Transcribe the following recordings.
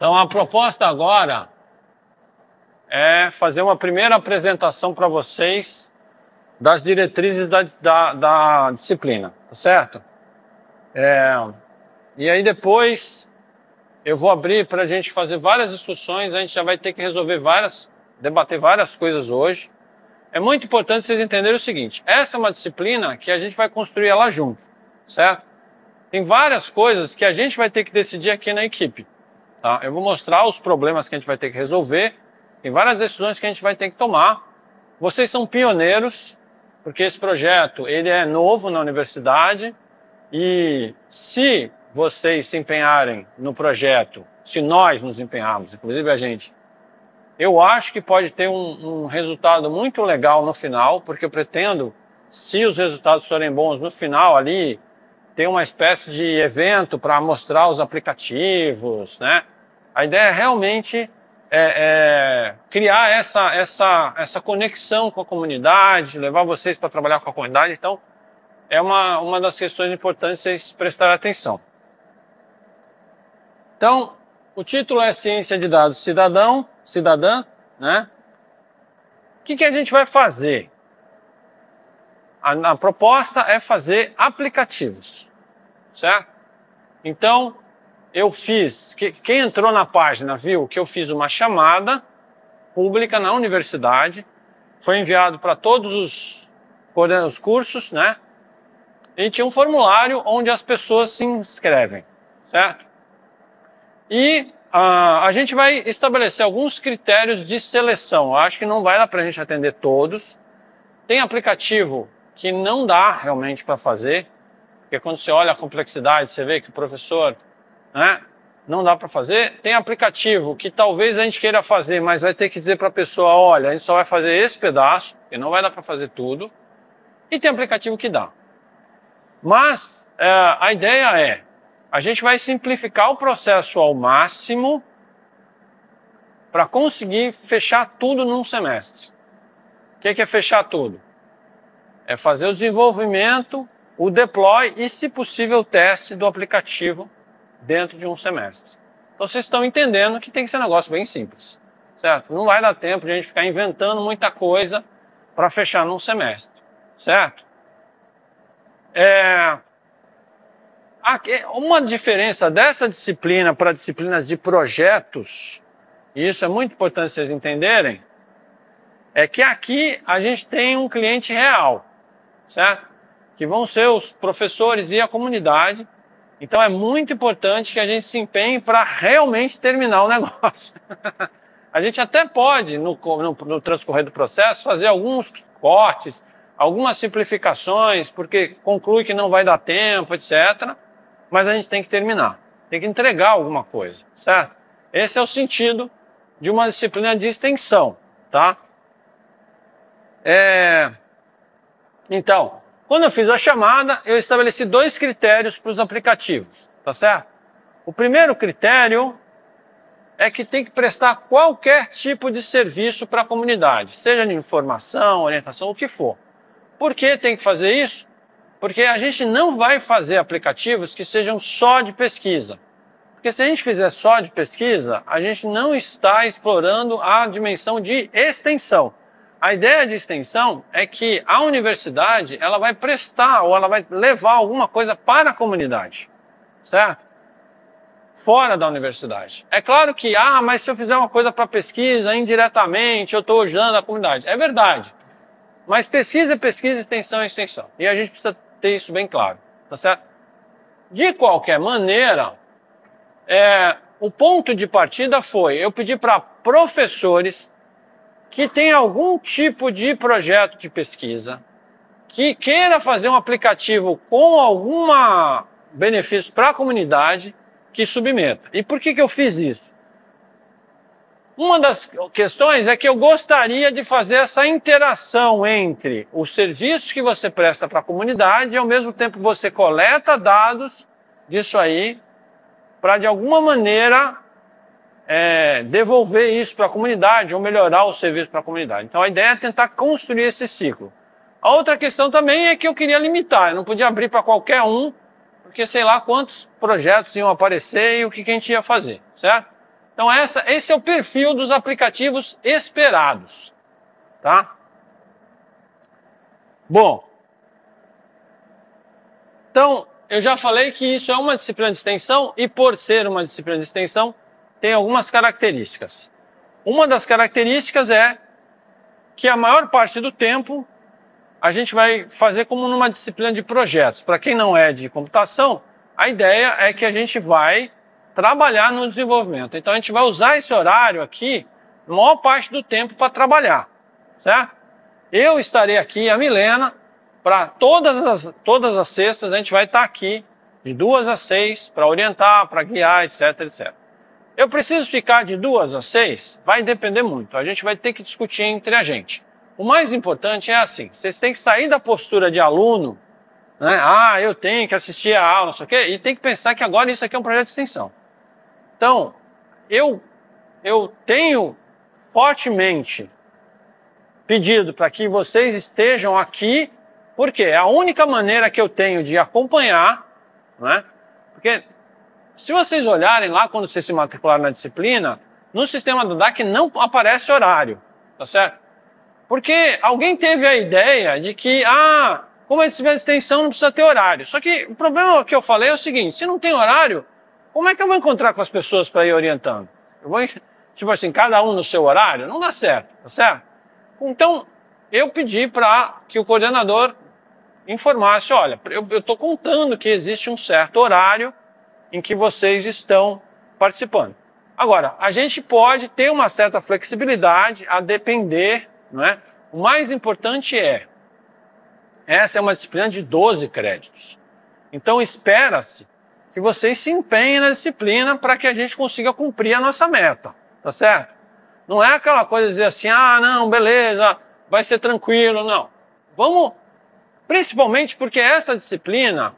Então a proposta agora é fazer uma primeira apresentação para vocês das diretrizes da, da, da, disciplina, tá certo? É, e aí depois eu vou abrir para a gente fazer várias discussões, a gente já vai ter que resolver várias, debater várias coisas hoje. É muito importante vocês entenderem o seguinte, essa é uma disciplina que a gente vai construir ela junto, certo? Tem várias coisas que a gente vai ter que decidir aqui na equipe. Tá? Eu vou mostrar os problemas que a gente vai ter que resolver tem várias decisões que a gente vai ter que tomar. Vocês são pioneiros, porque esse projeto ele é novo na universidade e se vocês se empenharem no projeto, se nós nos empenharmos, inclusive a gente, eu acho que pode ter um, um resultado muito legal no final, porque eu pretendo, se os resultados forem bons no final ali, ter uma espécie de evento para mostrar os aplicativos, né? A ideia é realmente é, é, criar essa, essa, essa conexão com a comunidade, levar vocês para trabalhar com a comunidade. Então, é uma, uma das questões importantes vocês prestarem atenção. Então, o título é Ciência de Dados Cidadão, Cidadã, né? O que, que a gente vai fazer? A, a proposta é fazer aplicativos, certo? Então, eu fiz, quem entrou na página viu que eu fiz uma chamada pública na universidade, foi enviado para todos os, os cursos, né? E tinha um formulário onde as pessoas se inscrevem, certo? E uh, a gente vai estabelecer alguns critérios de seleção. Eu acho que não vai dar para a gente atender todos. Tem aplicativo que não dá realmente para fazer, porque quando você olha a complexidade, você vê que o professor né? Não dá para fazer. Tem aplicativo que talvez a gente queira fazer, mas vai ter que dizer para a pessoa, olha, a gente só vai fazer esse pedaço, e não vai dar para fazer tudo. E tem aplicativo que dá. Mas é, a ideia é, a gente vai simplificar o processo ao máximo para conseguir fechar tudo num semestre. O que é fechar tudo? É fazer o desenvolvimento, o deploy e, se possível, o teste do aplicativo dentro de um semestre. Então vocês estão entendendo que tem que ser um negócio bem simples, certo? Não vai dar tempo de a gente ficar inventando muita coisa para fechar num semestre, certo? É... Uma diferença dessa disciplina para disciplinas de projetos, e isso é muito importante vocês entenderem, é que aqui a gente tem um cliente real, certo? Que vão ser os professores e a comunidade então é muito importante que a gente se empenhe para realmente terminar o negócio. a gente até pode, no, no, no, transcorrer do processo, fazer alguns cortes, algumas simplificações, porque conclui que não vai dar tempo, etc. Mas a gente tem que terminar, tem que entregar alguma coisa, certo? Esse é o sentido de uma disciplina de extensão, tá? É... Então, quando eu fiz a chamada, eu estabeleci dois critérios para os aplicativos, tá certo? O primeiro critério é que tem que prestar qualquer tipo de serviço para a comunidade, seja de informação, orientação, o que for. Por que tem que fazer isso? Porque a gente não vai fazer aplicativos que sejam só de pesquisa. Porque se a gente fizer só de pesquisa, a gente não está explorando a dimensão de extensão. A ideia de extensão é que a universidade ela vai prestar ou ela vai levar alguma coisa para a comunidade, certo? Fora da universidade. É claro que, ah, mas se eu fizer uma coisa para pesquisa, indiretamente eu estou ajudando a comunidade. É verdade. Mas pesquisa é pesquisa, extensão é extensão. E a gente precisa ter isso bem claro, tá certo? De qualquer maneira, é, o ponto de partida foi eu pedi para professores que tem algum tipo de projeto de pesquisa, que queira fazer um aplicativo com algum benefício para a comunidade, que submeta. E por que, que eu fiz isso? Uma das questões é que eu gostaria de fazer essa interação entre os serviços que você presta para a comunidade e ao mesmo tempo você coleta dados disso aí para de alguma maneira é, devolver isso para a comunidade ou melhorar o serviço para a comunidade. Então a ideia é tentar construir esse ciclo. A outra questão também é que eu queria limitar, eu não podia abrir para qualquer um, porque sei lá quantos projetos iam aparecer e o que, que a gente ia fazer, certo? Então essa, esse é o perfil dos aplicativos esperados, tá? Bom, então eu já falei que isso é uma disciplina de extensão e por ser uma disciplina de extensão tem algumas características. Uma das características é que a maior parte do tempo a gente vai fazer como numa disciplina de projetos. Para quem não é de computação, a ideia é que a gente vai trabalhar no desenvolvimento. Então a gente vai usar esse horário aqui, a maior parte do tempo para trabalhar, certo? Eu estarei aqui, a Milena, para todas as, todas as sextas a gente vai estar aqui de duas às seis para orientar, para guiar, etc, etc. Eu preciso ficar de duas às seis? Vai depender muito. A gente vai ter que discutir entre a gente. O mais importante é assim: vocês têm que sair da postura de aluno, né? Ah, eu tenho que assistir a aula, não sei o quê, e tem que pensar que agora isso aqui é um projeto de extensão. Então, eu, eu tenho fortemente pedido para que vocês estejam aqui, porque é a única maneira que eu tenho de acompanhar, né? Porque se vocês olharem lá quando vocês se matricularam na disciplina, no sistema do DAC não aparece horário, tá certo? Porque alguém teve a ideia de que, ah, como é disciplina de extensão não precisa ter horário. Só que o problema que eu falei é o seguinte, se não tem horário, como é que eu vou encontrar com as pessoas para ir orientando? Eu vou, tipo assim, cada um no seu horário? Não dá certo, tá certo? Então, eu pedi para que o coordenador informasse, olha, eu estou contando que existe um certo horário em que vocês estão participando. Agora, a gente pode ter uma certa flexibilidade a depender, não é? O mais importante é, essa é uma disciplina de 12 créditos. Então, espera-se que vocês se empenhem na disciplina para que a gente consiga cumprir a nossa meta, tá certo? Não é aquela coisa de dizer assim, ah, não, beleza, vai ser tranquilo, não. Vamos, principalmente porque essa disciplina,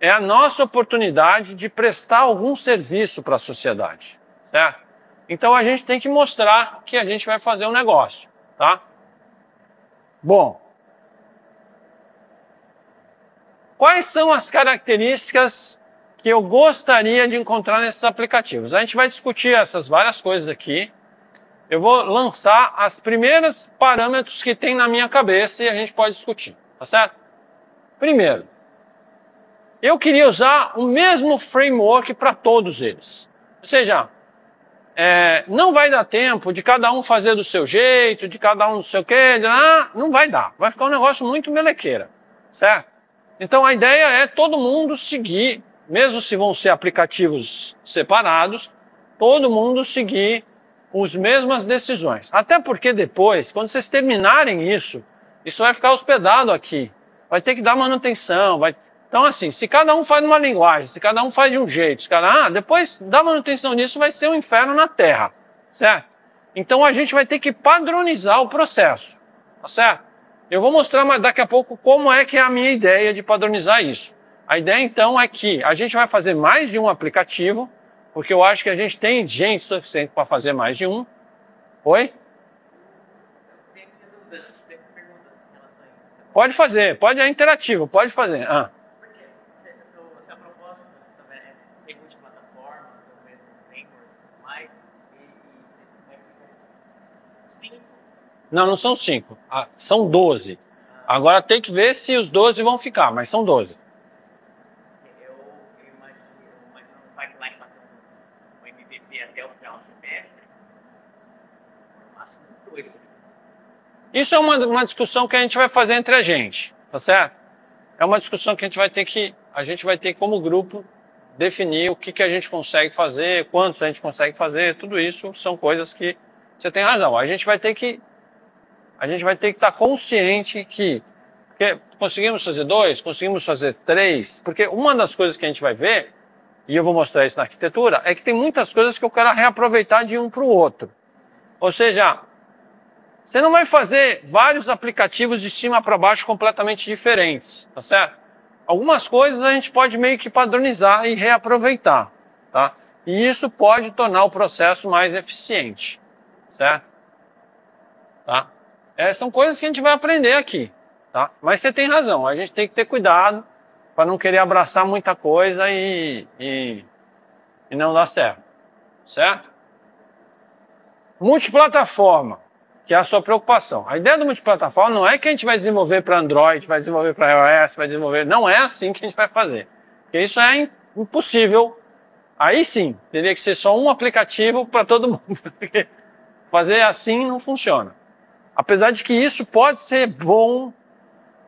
é a nossa oportunidade de prestar algum serviço para a sociedade, certo? Então a gente tem que mostrar que a gente vai fazer um negócio, tá? Bom, quais são as características que eu gostaria de encontrar nesses aplicativos? A gente vai discutir essas várias coisas aqui. Eu vou lançar as primeiras parâmetros que tem na minha cabeça e a gente pode discutir, tá certo? Primeiro, eu queria usar o mesmo framework para todos eles. Ou seja, é, não vai dar tempo de cada um fazer do seu jeito, de cada um não sei o quê, não vai dar. Vai ficar um negócio muito melequeira, certo? Então a ideia é todo mundo seguir, mesmo se vão ser aplicativos separados, todo mundo seguir as mesmas decisões. Até porque depois, quando vocês terminarem isso, isso vai ficar hospedado aqui. Vai ter que dar manutenção, vai, então, assim, se cada um faz uma linguagem, se cada um faz de um jeito, se cada, ah, depois da manutenção disso vai ser um inferno na Terra, certo? Então a gente vai ter que padronizar o processo, tá certo? Eu vou mostrar daqui a pouco como é que é a minha ideia de padronizar isso. A ideia então é que a gente vai fazer mais de um aplicativo, porque eu acho que a gente tem gente suficiente para fazer mais de um. Oi? Pode fazer, pode é interativo, pode fazer. Ah. Não, não são cinco. Ah, são doze. Agora tem que ver se os doze vão ficar, mas são doze. Eu, imagino, MVP até o final do semestre. Isso é uma, uma discussão que a gente vai fazer entre a gente, tá certo? É uma discussão que a gente vai ter que, a gente vai ter como grupo definir o que, que a gente consegue fazer, quantos a gente consegue fazer, tudo isso são coisas que você tem razão. A gente vai ter que a gente vai ter que estar consciente que, que conseguimos fazer dois, conseguimos fazer três, porque uma das coisas que a gente vai ver, e eu vou mostrar isso na arquitetura, é que tem muitas coisas que eu quero reaproveitar de um para o outro. Ou seja, você não vai fazer vários aplicativos de cima para baixo completamente diferentes, tá certo? Algumas coisas a gente pode meio que padronizar e reaproveitar, tá? E isso pode tornar o processo mais eficiente, certo? Tá? É, são coisas que a gente vai aprender aqui, tá? Mas você tem razão, a gente tem que ter cuidado para não querer abraçar muita coisa e, e, e não dar certo, certo? multiplataforma, que é a sua preocupação. A ideia do multiplataforma não é que a gente vai desenvolver para Android, vai desenvolver para iOS, vai desenvolver. Não é assim que a gente vai fazer. Porque isso é impossível. Aí sim, teria que ser só um aplicativo para todo mundo. fazer assim não funciona. Apesar de que isso pode ser bom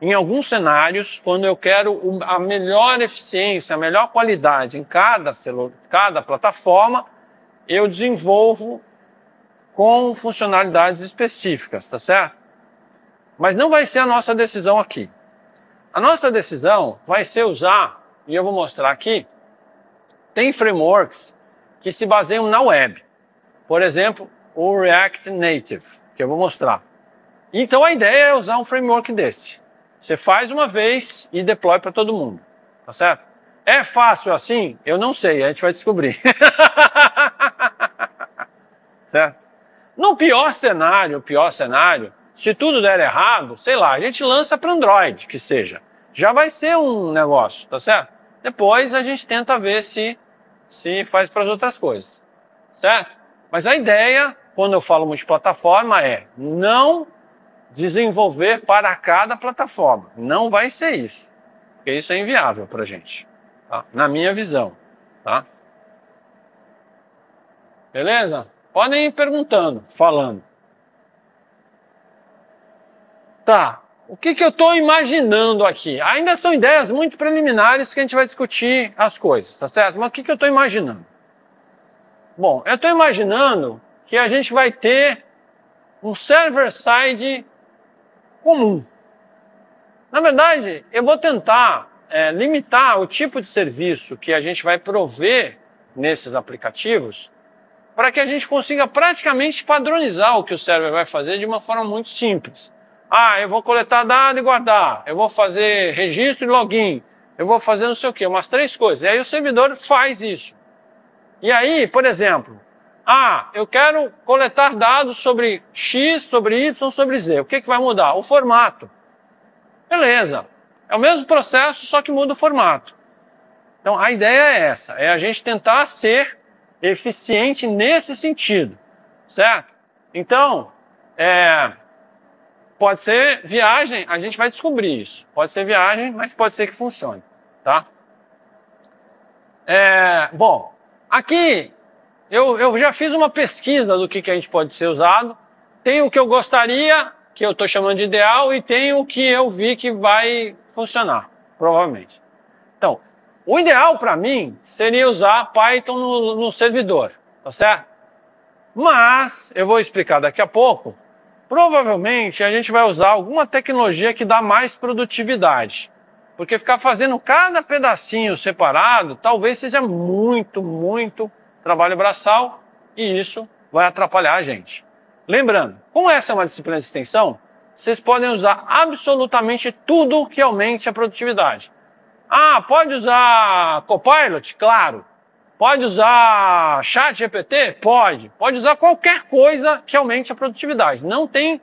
em alguns cenários, quando eu quero a melhor eficiência, a melhor qualidade em cada, celular, cada plataforma, eu desenvolvo com funcionalidades específicas, tá certo? Mas não vai ser a nossa decisão aqui. A nossa decisão vai ser usar, e eu vou mostrar aqui, tem frameworks que se baseiam na web. Por exemplo, o React Native, que eu vou mostrar. Então a ideia é usar um framework desse. Você faz uma vez e deploy para todo mundo. Tá certo? É fácil assim? Eu não sei, a gente vai descobrir. certo? No pior cenário, pior cenário, se tudo der errado, sei lá, a gente lança para Android, que seja. Já vai ser um negócio, tá certo? Depois a gente tenta ver se se faz para as outras coisas, certo? Mas a ideia, quando eu falo multiplataforma, é não desenvolver para cada plataforma. Não vai ser isso, porque isso é inviável para a gente, tá? na minha visão. Tá? Beleza? Podem ir perguntando, falando. Tá, o que, que eu estou imaginando aqui? Ainda são ideias muito preliminares que a gente vai discutir as coisas, tá certo? Mas o que, que eu estou imaginando? Bom, eu estou imaginando que a gente vai ter um server-side comum. Na verdade, eu vou tentar é, limitar o tipo de serviço que a gente vai prover nesses aplicativos para que a gente consiga praticamente padronizar o que o server vai fazer de uma forma muito simples. Ah, eu vou coletar dado e guardar, eu vou fazer registro e login, eu vou fazer não sei o que, umas três coisas. E aí o servidor faz isso. E aí, por exemplo, ah, eu quero coletar dados sobre X, sobre Y, sobre Z. O que, que vai mudar? O formato. Beleza. É o mesmo processo, só que muda o formato. Então a ideia é essa: é a gente tentar ser eficiente nesse sentido, certo? Então, é, pode ser viagem, a gente vai descobrir isso. Pode ser viagem, mas pode ser que funcione, tá? É, bom, aqui eu, eu já fiz uma pesquisa do que, que a gente pode ser usado. Tem o que eu gostaria, que eu estou chamando de ideal, e tem o que eu vi que vai funcionar, provavelmente. Então, o ideal para mim seria usar Python no, no servidor, tá certo? Mas, eu vou explicar daqui a pouco, provavelmente a gente vai usar alguma tecnologia que dá mais produtividade. Porque ficar fazendo cada pedacinho separado talvez seja muito, muito trabalho braçal e isso vai atrapalhar a gente. Lembrando, como essa é uma disciplina de extensão, vocês podem usar absolutamente tudo que aumente a produtividade. Ah, pode usar Copilot? Claro. Pode usar Chat GPT? Pode. Pode usar qualquer coisa que aumente a produtividade. Não tem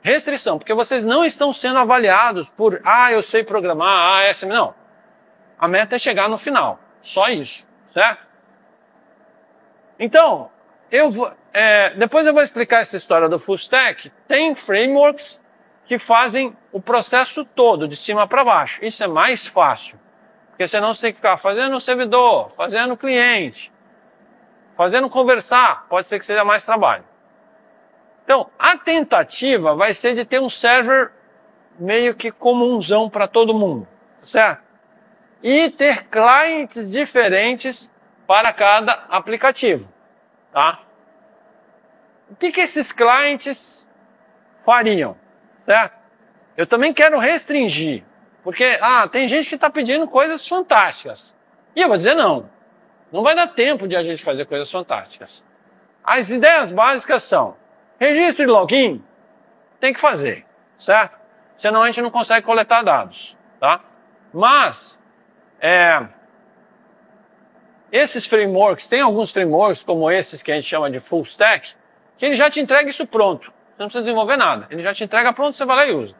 restrição, porque vocês não estão sendo avaliados por, ah, eu sei programar, ah, essa. Não. A meta é chegar no final. Só isso, certo? Então, eu vou, é, depois eu vou explicar essa história do full stack. Tem frameworks que fazem o processo todo, de cima para baixo. Isso é mais fácil. Porque senão você tem que ficar fazendo o servidor, fazendo o cliente, fazendo conversar. Pode ser que seja mais trabalho. Então, a tentativa vai ser de ter um server meio que comunzão para todo mundo, certo? E ter clientes diferentes para cada aplicativo. Tá? O que, que esses clientes fariam? Certo? Eu também quero restringir, porque ah, tem gente que está pedindo coisas fantásticas. E eu vou dizer não. Não vai dar tempo de a gente fazer coisas fantásticas. As ideias básicas são registro e login, tem que fazer, certo? Senão a gente não consegue coletar dados, tá? Mas, é, esses frameworks, tem alguns frameworks como esses que a gente chama de full stack, que ele já te entrega isso pronto. Você não precisa desenvolver nada. Ele já te entrega pronto, você vai lá e usa.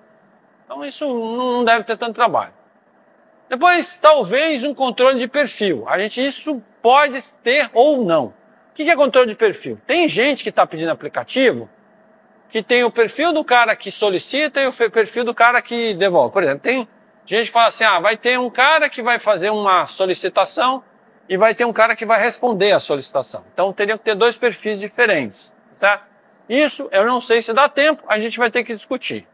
Então isso não deve ter tanto trabalho. Depois, talvez um controle de perfil. A gente isso pode ter ou não. O que é controle de perfil? Tem gente que está pedindo aplicativo que tem o perfil do cara que solicita e o perfil do cara que devolve. Por exemplo, tem gente que fala assim: ah, vai ter um cara que vai fazer uma solicitação e vai ter um cara que vai responder a solicitação. Então teriam que ter dois perfis diferentes, certo? Isso eu não sei se dá tempo, a gente vai ter que discutir.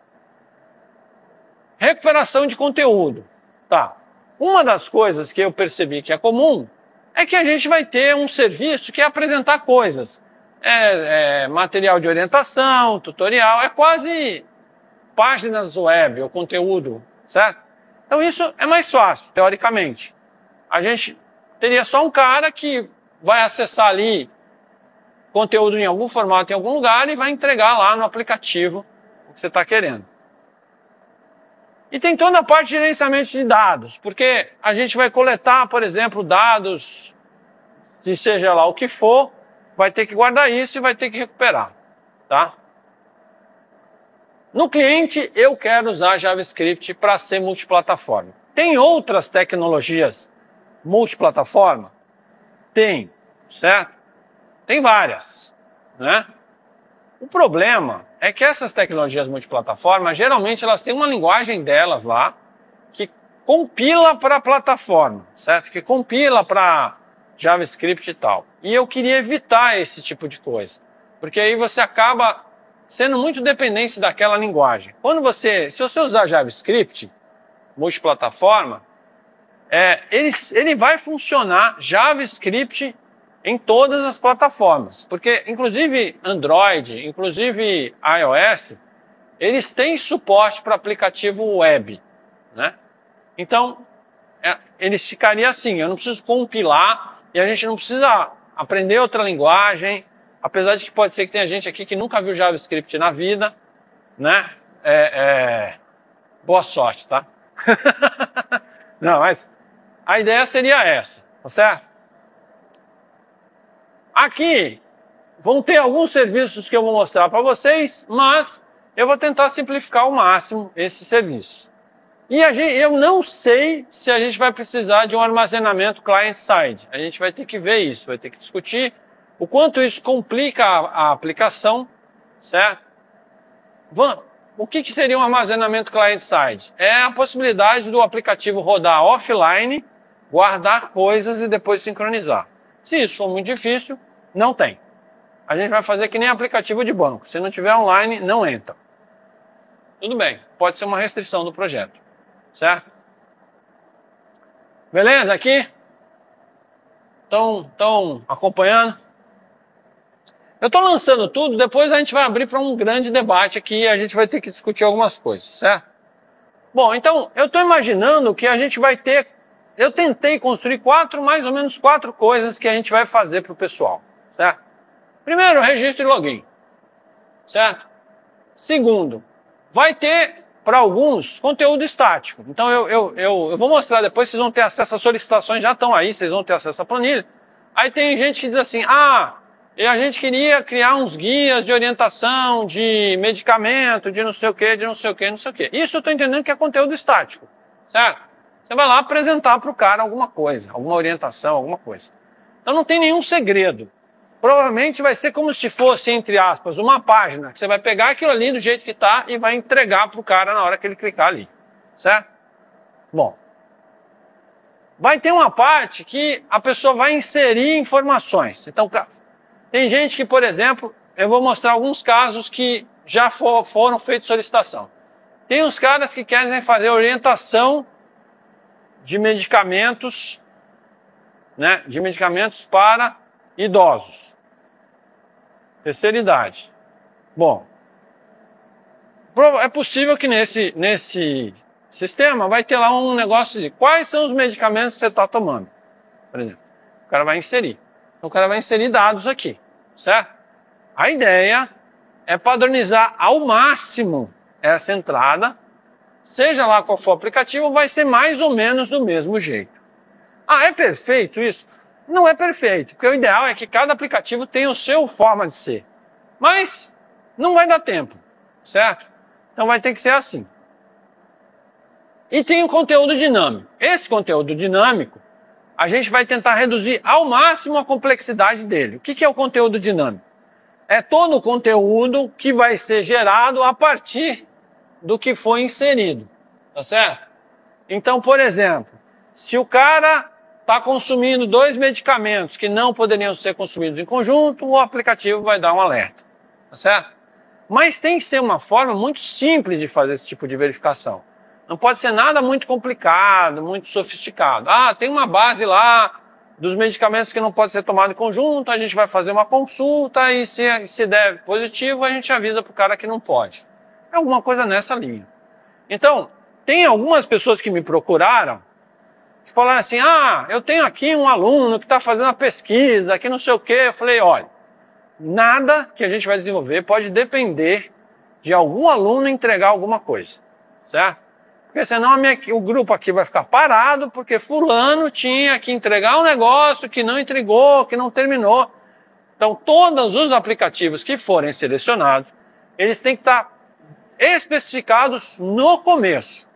Recuperação de conteúdo. Tá. Uma das coisas que eu percebi que é comum é que a gente vai ter um serviço que é apresentar coisas. É, é material de orientação, tutorial, é quase páginas web ou conteúdo, certo? Então isso é mais fácil, teoricamente. A gente teria só um cara que vai acessar ali conteúdo em algum formato, em algum lugar e vai entregar lá no aplicativo o que você está querendo. E tem toda a parte de gerenciamento de dados, porque a gente vai coletar, por exemplo, dados, se seja lá o que for, vai ter que guardar isso e vai ter que recuperar, tá? No cliente, eu quero usar JavaScript para ser multiplataforma. Tem outras tecnologias multiplataforma? Tem, certo? Tem várias, né? O problema é que essas tecnologias multiplataforma, geralmente elas têm uma linguagem delas lá que compila para a plataforma, certo? Que compila para JavaScript e tal. E eu queria evitar esse tipo de coisa, porque aí você acaba sendo muito dependente daquela linguagem. Quando você, se você usar JavaScript multiplataforma, é, ele, ele vai funcionar JavaScript em todas as plataformas, porque inclusive Android, inclusive iOS, eles têm suporte para aplicativo web, né? Então, é, eles ficariam assim, eu não preciso compilar e a gente não precisa aprender outra linguagem, apesar de que pode ser que tenha gente aqui que nunca viu JavaScript na vida, né? É, é... Boa sorte, tá? não, mas a ideia seria essa, tá certo? Aqui vão ter alguns serviços que eu vou mostrar para vocês, mas eu vou tentar simplificar ao máximo esse serviço. E gente, eu não sei se a gente vai precisar de um armazenamento client-side. A gente vai ter que ver isso, vai ter que discutir o quanto isso complica a, a aplicação, certo? O que, que seria um armazenamento client-side? É a possibilidade do aplicativo rodar offline, guardar coisas e depois sincronizar. Se isso for muito difícil, não tem. A gente vai fazer que nem aplicativo de banco. Se não tiver online, não entra. Tudo bem, pode ser uma restrição do projeto. Certo? Beleza aqui? Estão acompanhando? Eu estou lançando tudo, depois a gente vai abrir para um grande debate aqui e a gente vai ter que discutir algumas coisas, certo? Bom, então eu estou imaginando que a gente vai ter. Eu tentei construir quatro, mais ou menos quatro coisas que a gente vai fazer para o pessoal certo? Primeiro, registro e login, certo? Segundo, vai ter para alguns conteúdo estático. Então eu, eu, eu, eu, vou mostrar depois, vocês vão ter acesso às solicitações, já estão aí, vocês vão ter acesso à planilha. Aí tem gente que diz assim, ah, a gente queria criar uns guias de orientação, de medicamento, de não sei o que, de não sei o que, não sei o que. Isso eu estou entendendo que é conteúdo estático, certo? Você vai lá apresentar para o cara alguma coisa, alguma orientação, alguma coisa. Então não tem nenhum segredo provavelmente vai ser como se fosse, entre aspas, uma página. Que você vai pegar aquilo ali do jeito que está e vai entregar para o cara na hora que ele clicar ali. Certo? Bom. Vai ter uma parte que a pessoa vai inserir informações. Então, tem gente que, por exemplo, eu vou mostrar alguns casos que já for, foram feitos solicitação. Tem uns caras que querem fazer orientação de medicamentos, né, de medicamentos para idosos. Terceira idade. Bom, é possível que nesse, nesse sistema vai ter lá um negócio de quais são os medicamentos que você está tomando. Por exemplo, o cara vai inserir. Então, o cara vai inserir dados aqui, certo? A ideia é padronizar ao máximo essa entrada, seja lá qual for o aplicativo, vai ser mais ou menos do mesmo jeito. Ah, é perfeito isso? não é perfeito, porque o ideal é que cada aplicativo tenha o seu forma de ser. Mas não vai dar tempo, certo? Então vai ter que ser assim. E tem o conteúdo dinâmico. Esse conteúdo dinâmico a gente vai tentar reduzir ao máximo a complexidade dele. O que, é o conteúdo dinâmico? É todo o conteúdo que vai ser gerado a partir do que foi inserido. Tá certo? Então, por exemplo, se o cara está consumindo dois medicamentos que não poderiam ser consumidos em conjunto, o aplicativo vai dar um alerta. Tá certo? Mas tem que ser uma forma muito simples de fazer esse tipo de verificação. Não pode ser nada muito complicado, muito sofisticado. Ah, tem uma base lá dos medicamentos que não pode ser tomado em conjunto, a gente vai fazer uma consulta e se, se der positivo, a gente avisa para o cara que não pode. É alguma coisa nessa linha. Então, tem algumas pessoas que me procuraram que falaram assim: ah, eu tenho aqui um aluno que está fazendo a pesquisa, que não sei o quê. Eu falei: olha, nada que a gente vai desenvolver pode depender de algum aluno entregar alguma coisa, certo? Porque senão minha, o grupo aqui vai ficar parado porque fulano tinha que entregar um negócio que não entregou, que não terminou. Então, todos os aplicativos que forem selecionados, eles têm que estar especificados no começo.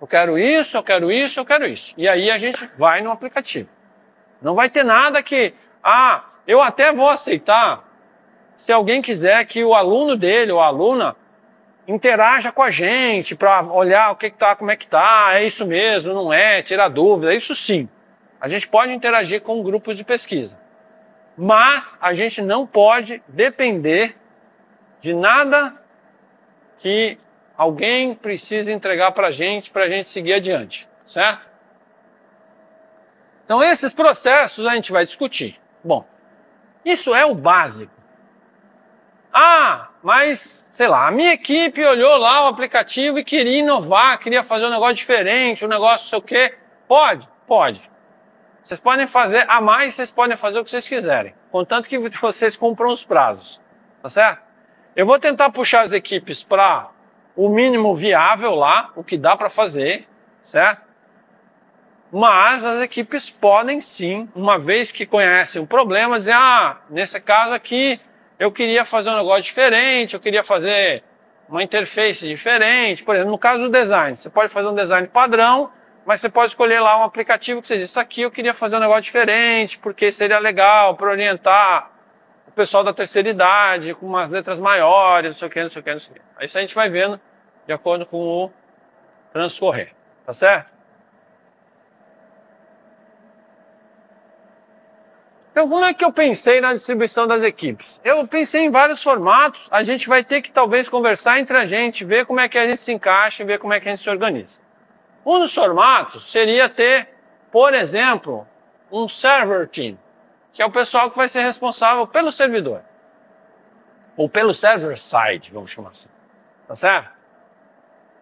Eu quero isso, eu quero isso, eu quero isso. E aí a gente vai no aplicativo. Não vai ter nada que, ah, eu até vou aceitar se alguém quiser que o aluno dele ou a aluna interaja com a gente para olhar o que está, como é que está, é isso mesmo, não é, tirar dúvida, isso sim. A gente pode interagir com grupos de pesquisa. Mas a gente não pode depender de nada que alguém precise entregar para a gente, para a gente seguir adiante, certo? Então esses processos a gente vai discutir. Bom, isso é o básico. Ah, mas, sei lá, a minha equipe olhou lá o aplicativo e queria inovar, queria fazer um negócio diferente, um negócio não sei o quê. Pode? Pode. Vocês podem fazer a mais, vocês podem fazer o que vocês quiserem, contanto que vocês cumpram os prazos. Tá certo? Eu vou tentar puxar as equipes para o mínimo viável lá, o que dá para fazer, certo? Mas as equipes podem sim, uma vez que conhecem o problema, dizer: ah, nesse caso aqui eu queria fazer um negócio diferente, eu queria fazer uma interface diferente. Por exemplo, no caso do design, você pode fazer um design padrão, mas você pode escolher lá um aplicativo que você diz, isso aqui eu queria fazer um negócio diferente, porque seria legal para orientar pessoal da terceira idade, com umas letras maiores, não sei o que, não sei o que, não sei o que. Isso a gente vai vendo de acordo com o transcorrer, tá certo? Então, como é que eu pensei na distribuição das equipes? Eu pensei em vários formatos, a gente vai ter que talvez conversar entre a gente, ver como é que a gente se encaixa e ver como é que a gente se organiza. Um dos formatos seria ter, por exemplo, um server team, que é o pessoal que vai ser responsável pelo servidor. Ou pelo server side, vamos chamar assim. Tá certo?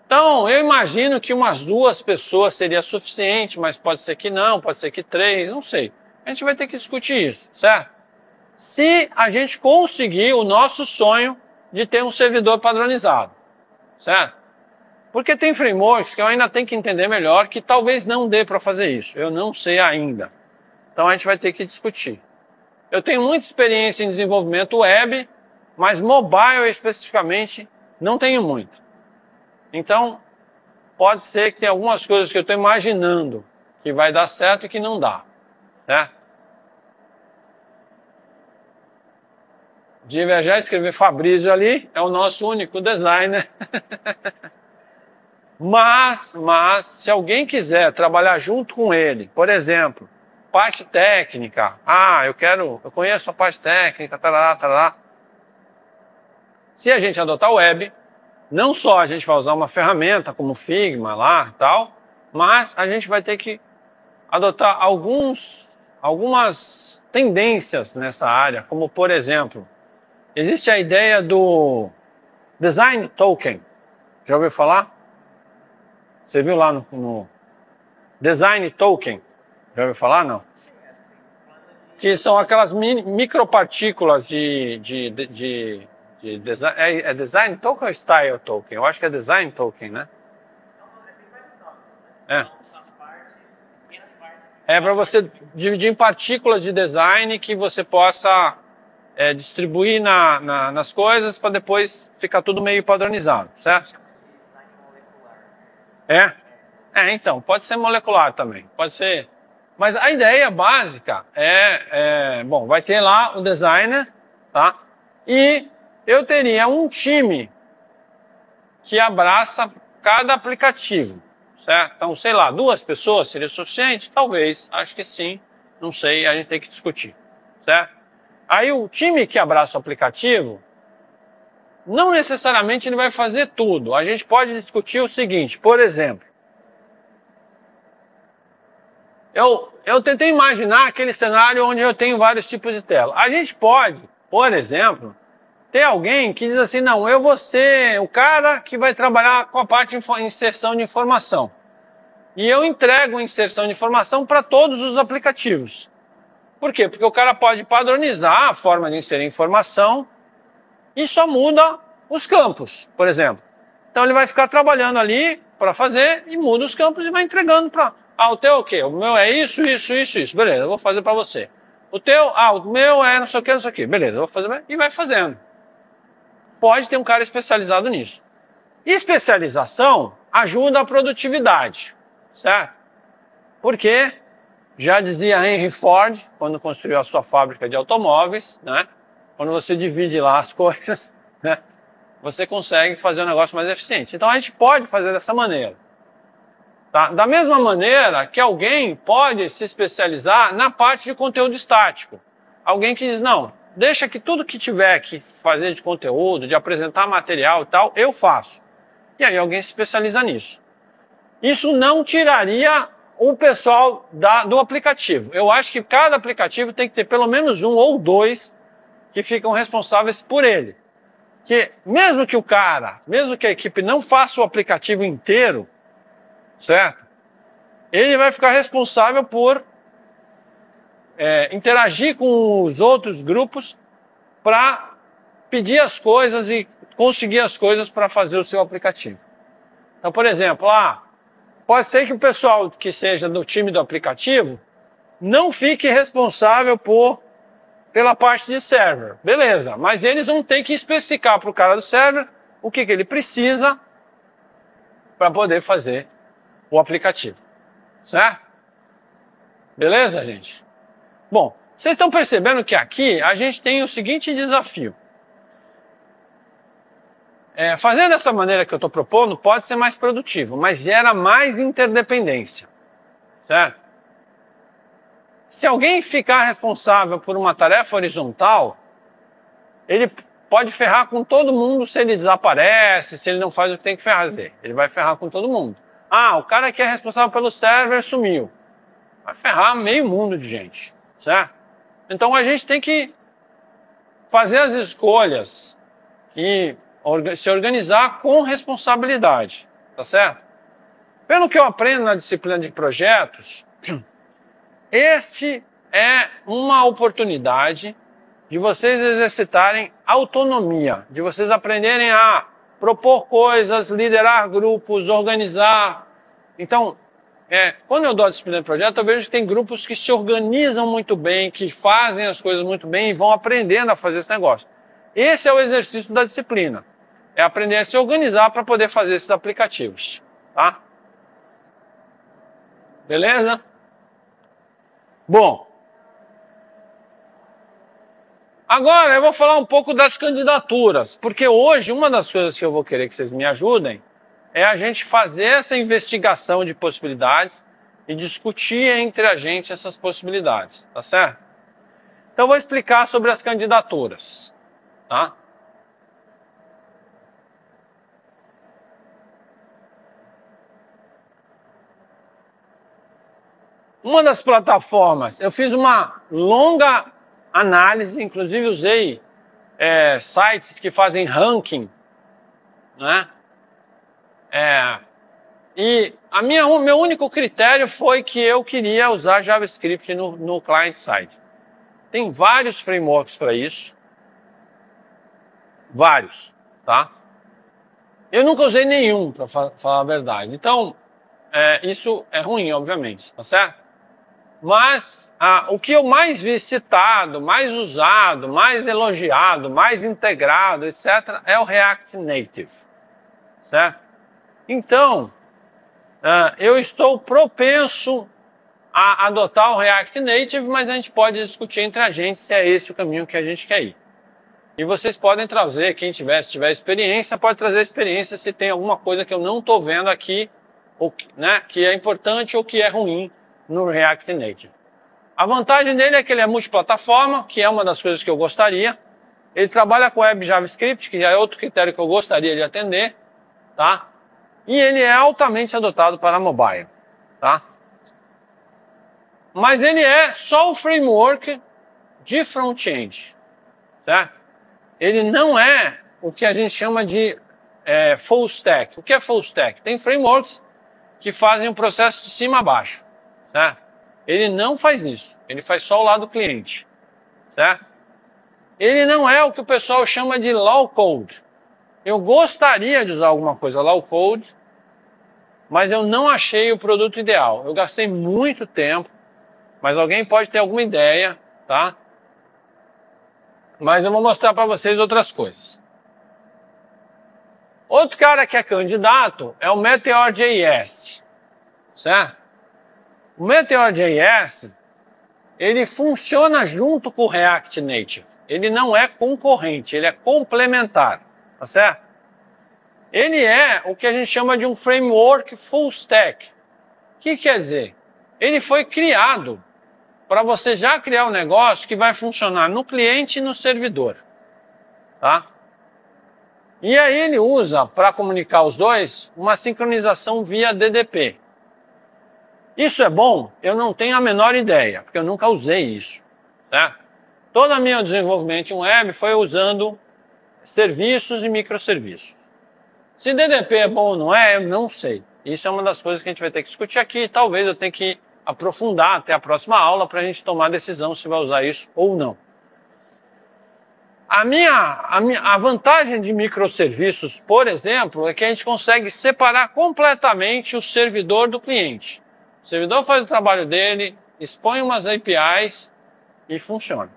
Então, eu imagino que umas duas pessoas seria suficiente, mas pode ser que não, pode ser que três, não sei a gente vai ter que discutir isso, certo? Se a gente conseguir o nosso sonho de ter um servidor padronizado, certo? Porque tem frameworks que eu ainda tenho que entender melhor que talvez não dê para fazer isso. Eu não sei ainda. Então a gente vai ter que discutir. Eu tenho muita experiência em desenvolvimento web, mas mobile especificamente não tenho muito. Então, pode ser que tenha algumas coisas que eu estou imaginando que vai dar certo e que não dá. Né? Já escrever Fabrício ali, é o nosso único designer. mas, mas, se alguém quiser trabalhar junto com ele, por exemplo, parte técnica, ah, eu quero, eu conheço a parte técnica, tarará, tarará. Se a gente adotar web, não só a gente vai usar uma ferramenta como Figma lá tal, mas a gente vai ter que adotar alguns, algumas tendências nessa área, como por exemplo, Existe a ideia do design token. Já ouviu falar? Você viu lá no, no design token? Já ouviu falar? Não. Que são aquelas micropartículas de, de, de, de, de design. É, é, design token ou style token? Eu acho que é design token, né? É. É para você dividir em partículas de design que você possa é, distribuir na, na, nas coisas para depois ficar tudo meio padronizado, certo? É? É, então, pode ser molecular também. Pode ser Mas a ideia básica é, é, bom, vai ter lá o designer, tá? E eu teria um time que abraça cada aplicativo, certo? Então, sei lá, duas pessoas seria suficiente? Talvez, acho que sim, não sei, a gente tem que discutir, certo? Aí o time que abraça o aplicativo, não necessariamente ele vai fazer tudo. A gente pode discutir o seguinte, por exemplo, eu, eu tentei imaginar aquele cenário onde eu tenho vários tipos de tela. A gente pode, por exemplo, ter alguém que diz assim, não, eu vou ser o cara que vai trabalhar com a parte de inserção de informação. E eu entrego inserção de informação para todos os aplicativos. Por quê? Porque o cara pode padronizar a forma de inserir informação e só muda os campos, por exemplo. Então ele vai ficar trabalhando ali para fazer e muda os campos e vai entregando para ah, o teu é o quê? O meu é isso, isso, isso, isso. Beleza, eu vou fazer para você. O teu, ah, o meu é não sei o que, não sei o que. Beleza, eu vou fazer. E vai fazendo. Pode ter um cara especializado nisso. Especialização ajuda a produtividade, certo? Porque, já dizia Henry Ford, quando construiu a sua fábrica de automóveis, né? Quando você divide lá as coisas, né? Você consegue fazer um negócio mais eficiente. Então a gente pode fazer dessa maneira. Tá? Da mesma maneira que alguém pode se especializar na parte de conteúdo estático. Alguém que diz, não, deixa que tudo que tiver que fazer de conteúdo, de apresentar material e tal, eu faço. E aí alguém se especializa nisso. Isso não tiraria o pessoal da, do aplicativo. Eu acho que cada aplicativo tem que ter pelo menos um ou dois que ficam responsáveis por ele. Que mesmo que o cara, mesmo que a equipe não faça o aplicativo inteiro, certo? Ele vai ficar responsável por é, interagir com os outros grupos para pedir as coisas e conseguir as coisas para fazer o seu aplicativo. Então, por exemplo, ah, pode ser que o pessoal que seja do time do aplicativo não fique responsável por pela parte de server. Beleza, mas eles vão ter que especificar para o cara do server o que, que ele precisa para poder fazer o aplicativo. Certo? Beleza, gente? Bom, vocês estão percebendo que aqui a gente tem o seguinte desafio. É, fazer dessa maneira que eu estou propondo pode ser mais produtivo, mas gera mais interdependência. Certo? Se alguém ficar responsável por uma tarefa horizontal, ele pode ferrar com todo mundo se ele desaparece, se ele não faz o que tem que fazer. Ele vai ferrar com todo mundo. Ah, o cara que é responsável pelo server sumiu. Vai ferrar meio mundo de gente, certo? Então a gente tem que fazer as escolhas e se organizar com responsabilidade, tá certo? Pelo que eu aprendo na disciplina de projetos, este é uma oportunidade de vocês exercitarem autonomia, de vocês aprenderem a propor coisas, liderar grupos, organizar. Então, é, quando eu dou a disciplina de projeto, eu vejo que tem grupos que se organizam muito bem, que fazem as coisas muito bem e vão aprendendo a fazer esse negócio. Esse é o exercício da disciplina. É aprender a se organizar para poder fazer esses aplicativos. Tá? Beleza? Bom, Agora eu vou falar um pouco das candidaturas, porque hoje uma das coisas que eu vou querer que vocês me ajudem é a gente fazer essa investigação de possibilidades e discutir entre a gente essas possibilidades, tá certo? Então eu vou explicar sobre as candidaturas, tá? Uma das plataformas, eu fiz uma longa análise, inclusive usei é, sites que fazem ranking, né? É, e a minha, o meu único critério foi que eu queria usar JavaScript no, no client-side. Tem vários frameworks para isso. Vários, tá? Eu nunca usei nenhum, para falar a verdade. Então, é, isso é ruim, obviamente, tá certo? Mas ah, o que eu mais vi citado, mais usado, mais elogiado, mais integrado, etc., é o React Native. Certo? Então, ah, eu estou propenso a adotar o React Native, mas a gente pode discutir entre a gente se é esse o caminho que a gente quer ir. E vocês podem trazer, quem tiver, se tiver experiência, pode trazer experiência se tem alguma coisa que eu não estou vendo aqui, ou, né, que é importante ou que é ruim no React Native. A vantagem dele é que ele é multiplataforma, que é uma das coisas que eu gostaria. Ele trabalha com Web JavaScript, que já é outro critério que eu gostaria de atender, tá? E ele é altamente adotado para mobile, tá? Mas ele é só o framework de front-end, ele não é o que a gente chama de é, full stack. O que é full stack? Tem frameworks que fazem o processo de cima a baixo, certo? Ele não faz isso, ele faz só o lado cliente, certo? Ele não é o que o pessoal chama de low code. Eu gostaria de usar alguma coisa low code, mas eu não achei o produto ideal. Eu gastei muito tempo, mas alguém pode ter alguma ideia, tá? Mas eu vou mostrar para vocês outras coisas. Outro cara que é candidato é o Meteor.js, certo? O Meteor.js, ele funciona junto com o React Native. Ele não é concorrente, ele é complementar, tá certo? Ele é o que a gente chama de um framework full stack. O que quer dizer? Ele foi criado para você já criar um negócio que vai funcionar no cliente e no servidor. Tá? E aí ele usa, para comunicar os dois, uma sincronização via DDP. Isso é bom? Eu não tenho a menor ideia, porque eu nunca usei isso. Certo? Todo o meu desenvolvimento em web foi usando serviços e microserviços. Se DDP é bom ou não é, eu não sei. Isso é uma das coisas que a gente vai ter que discutir aqui. Talvez eu tenha que aprofundar até a próxima aula para a gente tomar a decisão se vai usar isso ou não. A minha, a minha a vantagem de microserviços, por exemplo, é que a gente consegue separar completamente o servidor do cliente. O servidor faz o trabalho dele, expõe umas APIs e funciona.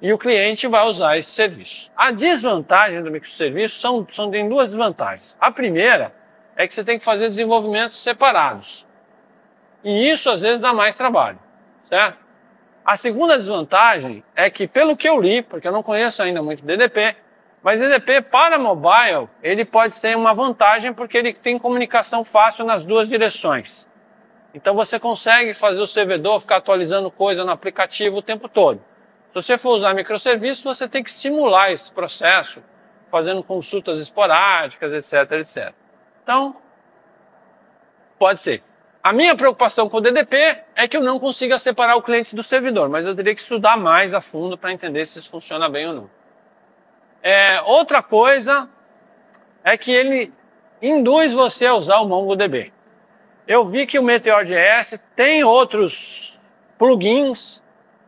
E o cliente vai usar esse serviço. A desvantagem do microserviço são, são tem duas desvantagens. A primeira é que você tem que fazer desenvolvimentos separados. E isso às vezes dá mais trabalho, certo? A segunda desvantagem é que, pelo que eu li, porque eu não conheço ainda muito DDP, mas DDP para mobile, ele pode ser uma vantagem porque ele tem comunicação fácil nas duas direções. Então você consegue fazer o servidor ficar atualizando coisa no aplicativo o tempo todo. Se você for usar microserviços, você tem que simular esse processo, fazendo consultas esporádicas, etc, etc. Então, pode ser. A minha preocupação com o DDP é que eu não consiga separar o cliente do servidor, mas eu teria que estudar mais a fundo para entender se isso funciona bem ou não. É, outra coisa é que ele induz você a usar o MongoDB. Eu vi que o Meteor.js tem outros plugins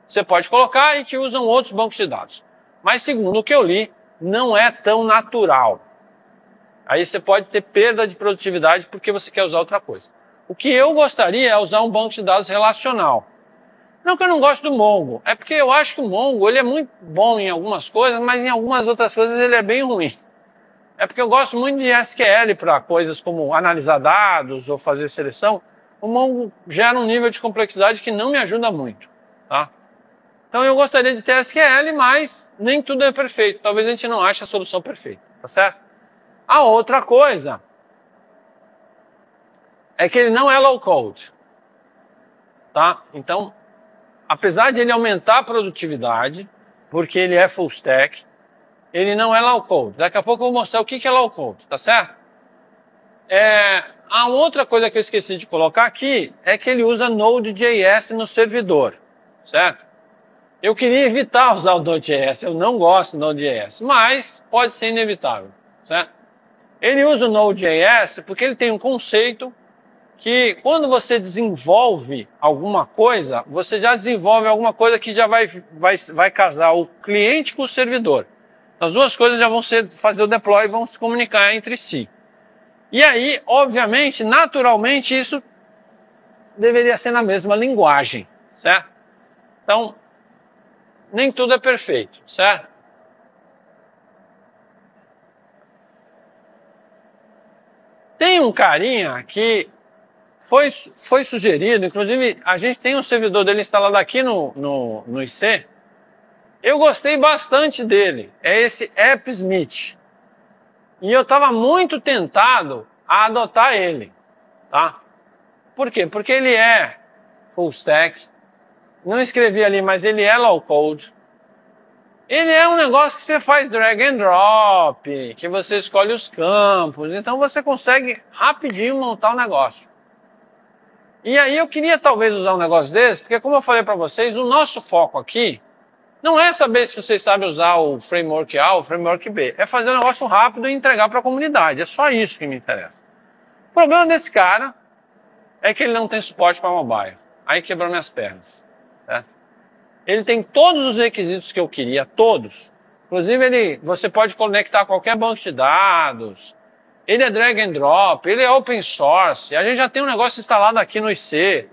que você pode colocar e que usam outros bancos de dados. Mas segundo o que eu li, não é tão natural. Aí você pode ter perda de produtividade porque você quer usar outra coisa. O que eu gostaria é usar um banco de dados relacional. Não que eu não gosto do Mongo, é porque eu acho que o Mongo ele é muito bom em algumas coisas, mas em algumas outras coisas ele é bem ruim. É porque eu gosto muito de SQL para coisas como analisar dados ou fazer seleção. O Mongo gera um nível de complexidade que não me ajuda muito. Tá? Então eu gostaria de ter SQL, mas nem tudo é perfeito. Talvez a gente não ache a solução perfeita. Tá certo? A outra coisa é que ele não é low code. Tá? Então, apesar de ele aumentar a produtividade, porque ele é full stack, ele não é low code. Daqui a pouco eu vou mostrar o que é low code, tá certo? É, a outra coisa que eu esqueci de colocar aqui é que ele usa Node.js no servidor, certo? Eu queria evitar usar o Node.js, eu não gosto do Node.js, mas pode ser inevitável, certo? Ele usa o Node.js porque ele tem um conceito que quando você desenvolve alguma coisa, você já desenvolve alguma coisa que já vai, vai, vai casar o cliente com o servidor. As duas coisas já vão ser, fazer o deploy e vão se comunicar entre si. E aí, obviamente, naturalmente, isso deveria ser na mesma linguagem, certo? Então, nem tudo é perfeito, certo? Tem um carinha que foi, foi sugerido, inclusive a gente tem um servidor dele instalado aqui no, no, no IC. Eu gostei bastante dele. É esse AppSmith. E eu estava muito tentado a adotar ele. Tá? Por quê? Porque ele é full stack. Não escrevi ali, mas ele é low code. Ele é um negócio que você faz drag and drop, que você escolhe os campos, então você consegue rapidinho montar o um negócio. E aí eu queria talvez usar um negócio desse, porque como eu falei para vocês, o nosso foco aqui não é saber se vocês sabem usar o framework A ou o framework B, é fazer um negócio rápido e entregar para a comunidade. É só isso que me interessa. O problema desse cara é que ele não tem suporte para mobile. Aí quebrou minhas pernas, certo? Ele tem todos os requisitos que eu queria, todos. Inclusive, ele, você pode conectar qualquer banco de dados. Ele é drag and drop, ele é open source. A gente já tem um negócio instalado aqui no IC,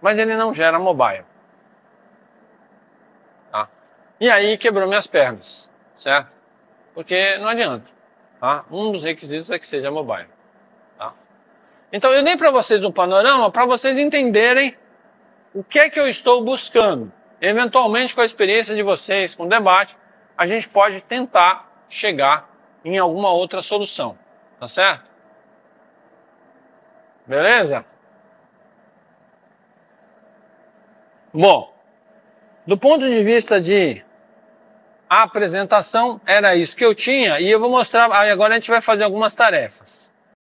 mas ele não gera mobile. E aí quebrou minhas pernas, certo? Porque não adianta. Tá? Um dos requisitos é que seja mobile. Tá? Então eu dei para vocês um panorama para vocês entenderem o que é que eu estou buscando. Eventualmente, com a experiência de vocês, com o debate, a gente pode tentar chegar em alguma outra solução. Tá certo? Beleza? Bom, do ponto de vista de apresentação, era isso que eu tinha e eu vou mostrar. Aí agora a gente vai fazer algumas tarefas.